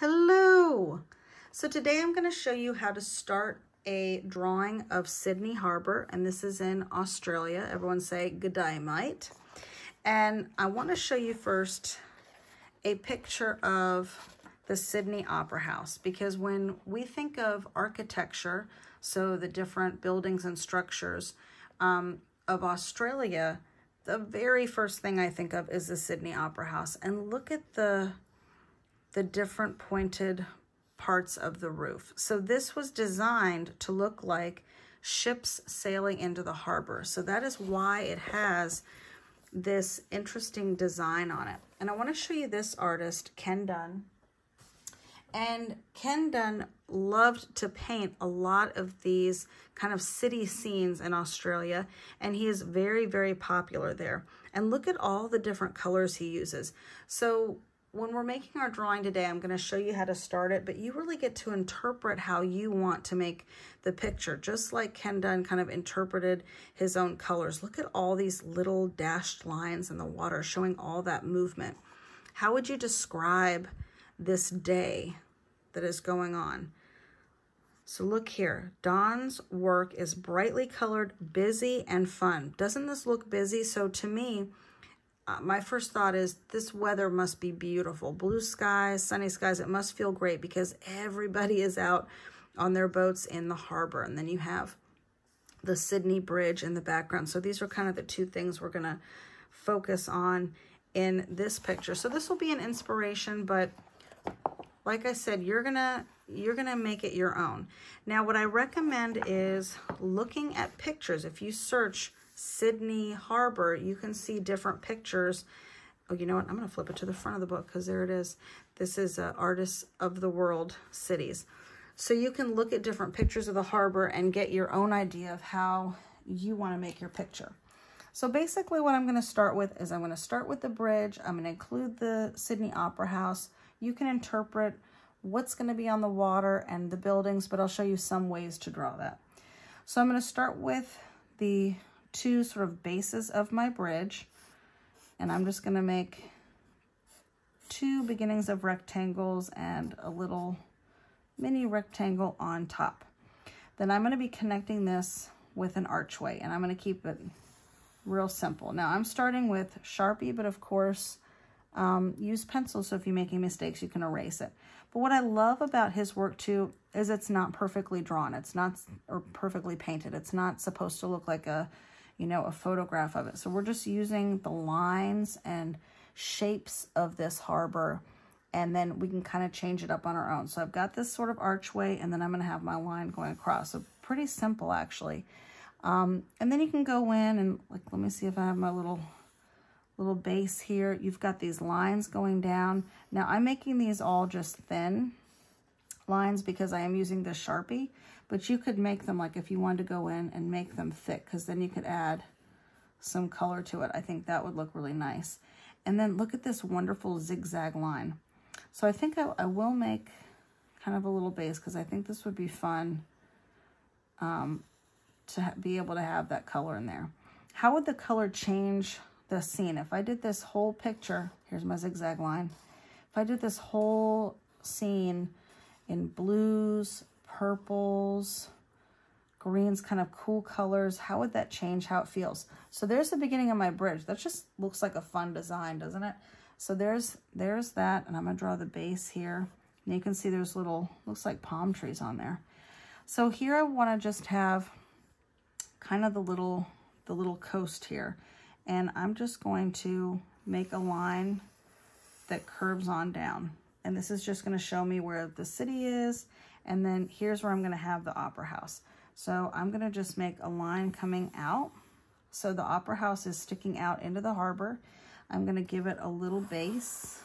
Hello! So today I'm going to show you how to start a drawing of Sydney Harbor, and this is in Australia. Everyone say good day, mate. And I want to show you first a picture of the Sydney Opera House, because when we think of architecture, so the different buildings and structures um, of Australia, the very first thing I think of is the Sydney Opera House. And look at the the different pointed parts of the roof. So this was designed to look like ships sailing into the harbor. So that is why it has this interesting design on it. And I want to show you this artist, Ken Done. And Ken Done loved to paint a lot of these kind of city scenes in Australia, and he is very, very popular there. And look at all the different colors he uses. So when we're making our drawing today, I'm going to show you how to start it, but you really get to interpret how you want to make the picture, just like Ken Done kind of interpreted his own colors. Look at all these little dashed lines in the water showing all that movement. How would you describe this day that is going on? So look here, Done's work is brightly colored, busy, and fun. Doesn't this look busy? So to me, uh, my first thought is this weather must be beautiful. Blue skies, sunny skies, it must feel great because everybody is out on their boats in the harbor. And then you have the Sydney Bridge in the background. So these are kind of the two things we're going to focus on in this picture. So this will be an inspiration, but like I said, you're going to you're going to make it your own. Now, what I recommend is looking at pictures. If you search Sydney Harbor, you can see different pictures. Oh, you know what? I'm going to flip it to the front of the book because there it is. This is uh, Artists of the World Cities. So you can look at different pictures of the harbor and get your own idea of how you want to make your picture. So basically what I'm going to start with is I'm going to start with the bridge. I'm going to include the Sydney Opera House. You can interpret what's going to be on the water and the buildings, but I'll show you some ways to draw that. So I'm going to start with the two sort of bases of my bridge. And I'm just going to make two beginnings of rectangles and a little mini rectangle on top. Then I'm going to be connecting this with an archway and I'm going to keep it real simple. Now I'm starting with Sharpie, but of course um, use pencil so if you make any mistakes you can erase it. But what I love about his work too is it's not perfectly drawn. It's not or perfectly painted. It's not supposed to look like a you know, a photograph of it. So we're just using the lines and shapes of this harbor and then we can kind of change it up on our own. So I've got this sort of archway and then I'm going to have my line going across. So pretty simple actually. Um, and then you can go in and like, let me see if I have my little little base here. You've got these lines going down. Now I'm making these all just thin lines because I am using the Sharpie, but you could make them like if you wanted to go in and make them thick because then you could add some color to it. I think that would look really nice. And then look at this wonderful zigzag line. So I think I, I will make kind of a little base because I think this would be fun um, to be able to have that color in there. How would the color change the scene? If I did this whole picture, here's my zigzag line. If I did this whole scene in blues, purples, greens, kind of cool colors. How would that change how it feels? So there's the beginning of my bridge. That just looks like a fun design, doesn't it? So there's there's that, and I'm to draw the base here. And you can see there's little, looks like palm trees on there. So here I want to just have kind of the little, the little coast here. And I'm just going to make a line that curves on down. And this is just to show me where the city is. And then here's where I'm going to have the opera house. So I'm going to just make a line coming out. So the opera house is sticking out into the harbor. I'm going to give it a little base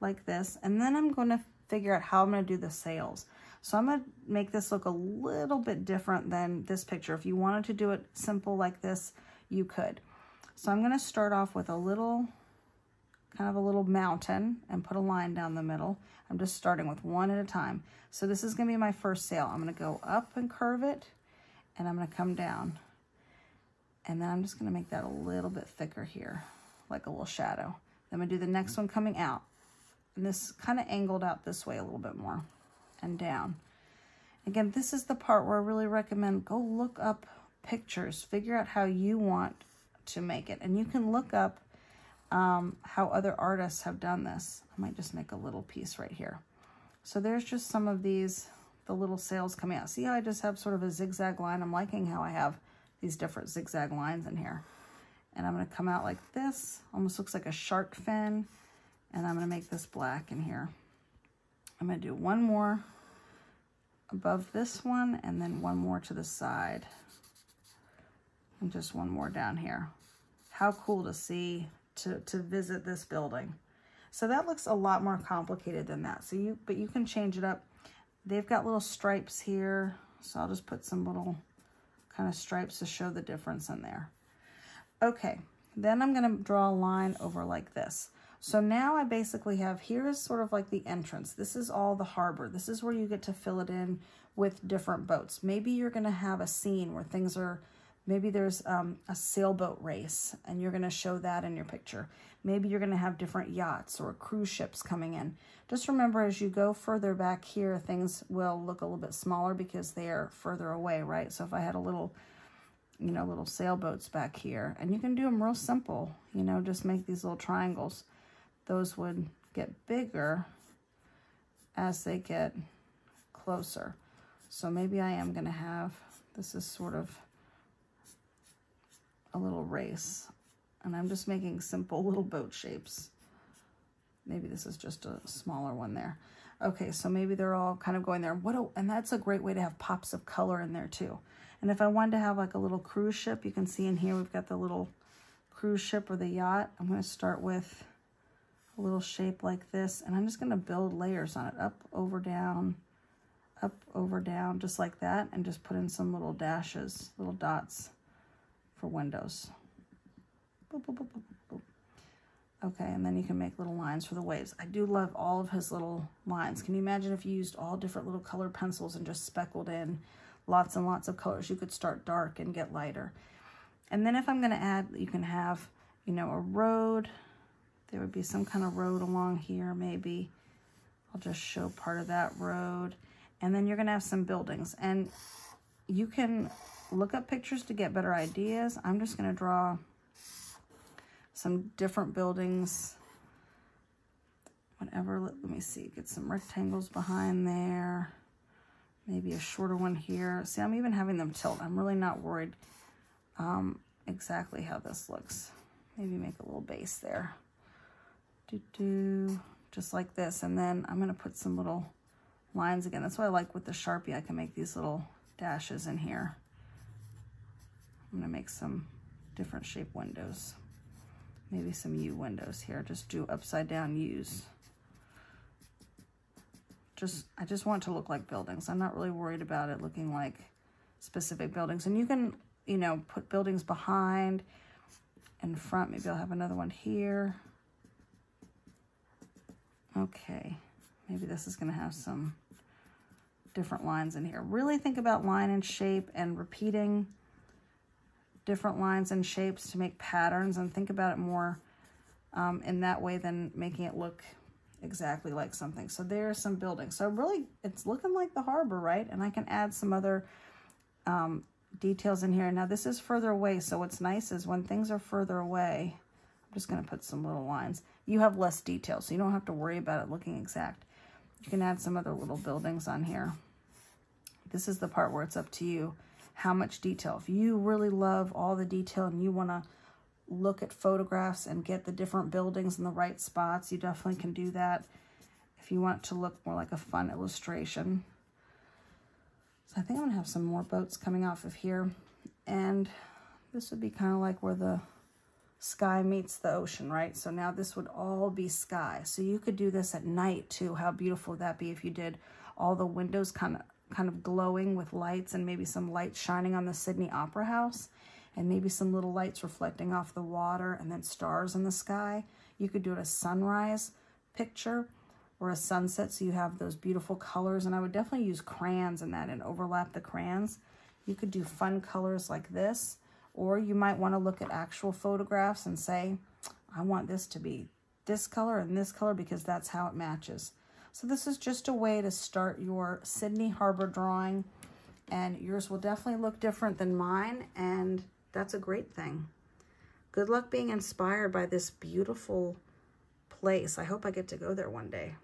like this. And then I'm going to figure out how I'm going to do the sails. So I'm going to make this look a little bit different than this picture. If you wanted to do it simple like this, you could. So I'm going to start off with a little kind of a little mountain and put a line down the middle. I'm just starting with one at a time. So this is going to be my first sail. I'm going to go up and curve it, and I'm going to come down. And then I'm just going to make that a little bit thicker here, like a little shadow. Then I'm to do the next one coming out. And this kind of angled out this way a little bit more and down. Again, this is the part where I really recommend go look up pictures. Figure out how you want to make it. And you can look up um, how other artists have done this. I might just make a little piece right here. So there's just some of these, the little sails coming out. See how I just have sort of a zigzag line? I'm liking how I have these different zigzag lines in here. And I'm going to come out like this. Almost looks like a shark fin. And I'm going to make this black in here. I'm going to do one more above this one and then one more to the side. And just one more down here. How cool to see, to, to visit this building. So that looks a lot more complicated than that. So you, but you can change it up. They've got little stripes here. So I'll just put some little kind of stripes to show the difference in there. Okay, then I'm going to draw a line over like this. So now I basically have, here is sort of like the entrance. This is all the harbor. This is where you get to fill it in with different boats. Maybe you're going to have a scene where things are, maybe there's um, a sailboat race and you're going to show that in your picture. Maybe you're going to have different yachts or cruise ships coming in. Just remember as you go further back here, things will look a little bit smaller because they are further away, right? So if I had a little, you know, little sailboats back here, and you can do them real simple, you know, just make these little triangles. Those would get bigger as they get closer. So maybe I am going to have, this is sort of a little race. And I'm just making simple little boat shapes. Maybe this is just a smaller one there. Okay, so maybe they're all kind of going there. What? A, and that's a great way to have pops of color in there too. And if I wanted to have like a little cruise ship, you can see in here we've got the little cruise ship or the yacht. I'm going to start with a little shape like this. And I'm just going to build layers on it. Up, over, down, up, over, down, just like that. And just put in some little dashes, little dots for windows. Boop, boop, boop, okay, and then you can make little lines for the waves. I do love all of his little lines. Can you imagine if you used all different little color pencils and just speckled in lots and lots of colors? You could start dark and get lighter. And then if I'm going to add, you can have, you know, a road, there would be some kind of road along here, maybe. I'll just show part of that road. And then you're going to have some buildings. And you can look up pictures to get better ideas. I'm just going to draw some different buildings. Whatever, let, let me see, get some rectangles behind there. Maybe a shorter one here. See, I'm even having them tilt. I'm really not worried um, exactly how this looks. Maybe make a little base there do do just like this and then I'm gonna put some little lines again that's what I like with the Sharpie I can make these little dashes in here I'm gonna make some different shape windows. Maybe some U windows here. Just do upside down U's. Just I just want to look like buildings. I'm not really worried about it looking like specific buildings. And you can you know put buildings behind in front. Maybe I'll have another one here. Okay, maybe this is gonna have some different lines in here. Really think about line and shape and repeating different lines and shapes to make patterns and think about it more um, in that way than making it look exactly like something. So there's some buildings. So really, it's looking like the harbor, right? And I can add some other um, details in here. Now this is further away, so what's nice is when things are further away, I'm just gonna put some little lines you have less detail, so you don't have to worry about it looking exact. You can add some other little buildings on here. This is the part where it's up to you how much detail. If you really love all the detail and you want to look at photographs and get the different buildings in the right spots, you definitely can do that if you want to look more like a fun illustration. So I think I'm going to have some more boats coming off of here. And this would be kind of like where the sky meets the ocean, right? So now this would all be sky. So you could do this at night too. How beautiful would that be if you did all the windows kind of kind of glowing with lights and maybe some lights shining on the Sydney Opera House and maybe some little lights reflecting off the water and then stars in the sky. You could do it a sunrise picture or a sunset so you have those beautiful colors. And I would definitely use crayons in that and overlap the crayons. You could do fun colors like this or you might want to look at actual photographs and say, I want this to be this color and this color because that's how it matches. So this is just a way to start your Sydney Harbor drawing and yours will definitely look different than mine and that's a great thing. Good luck being inspired by this beautiful place. I hope I get to go there one day.